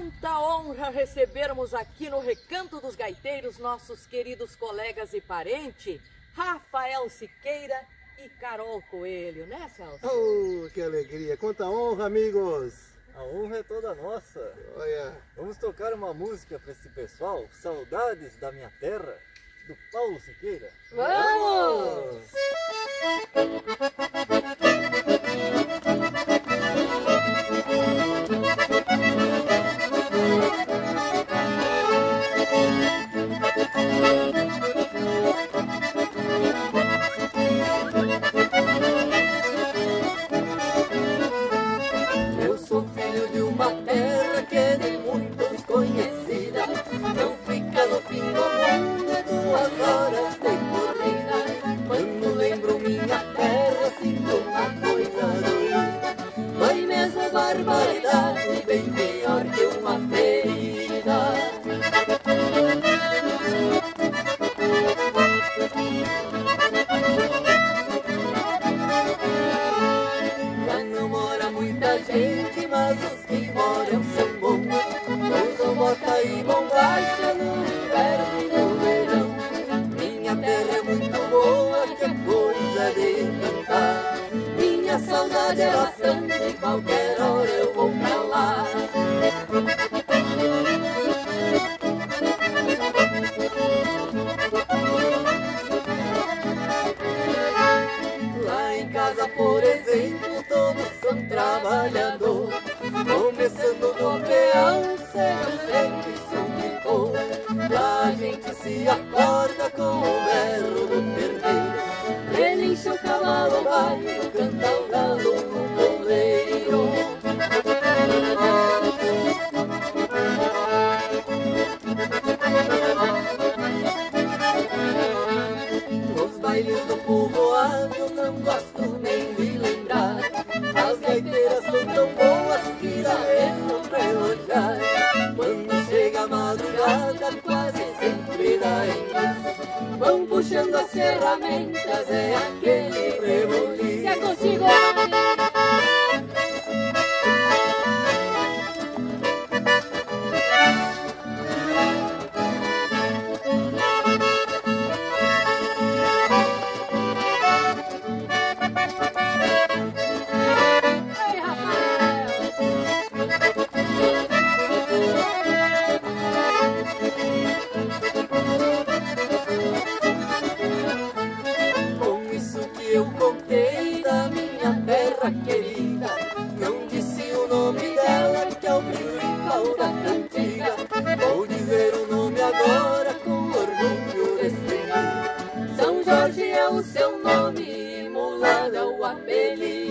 Quanta honra recebermos aqui no Recanto dos Gaiteiros nossos queridos colegas e parentes, Rafael Siqueira e Carol Coelho, né, Celso? Oh, que alegria! Quanta honra, amigos! A honra é toda nossa. Olha, Vamos tocar uma música para esse pessoal, Saudades da Minha Terra, do Paulo Siqueira. Vamos! Eu gente, mas os que moram são bons. Usam bota e bombacha no inverno e no verão. Minha terra é muito boa, que coisa de cantar. Minha saudade é bastante, qualquer hora eu vou pra lá. Lá em casa, por exemplo, são trabalhadores. Começando do peão, sendo sempre cor. Lá a gente se acorda com o berro do terneiro. Relincha o cavalo baixo, canta o galo no poleiro. Os bailes são tão boas que dá mesmo pra elogiar. Quando chega a madrugada, quase sempre dá em Vão puxando as ferramentas, é eu contei da minha terra querida, não disse o nome dela, que é o principal da cantiga. Vou dizer o nome agora com orgulho destemido. São Jorge é o seu nome, mulada o apelido.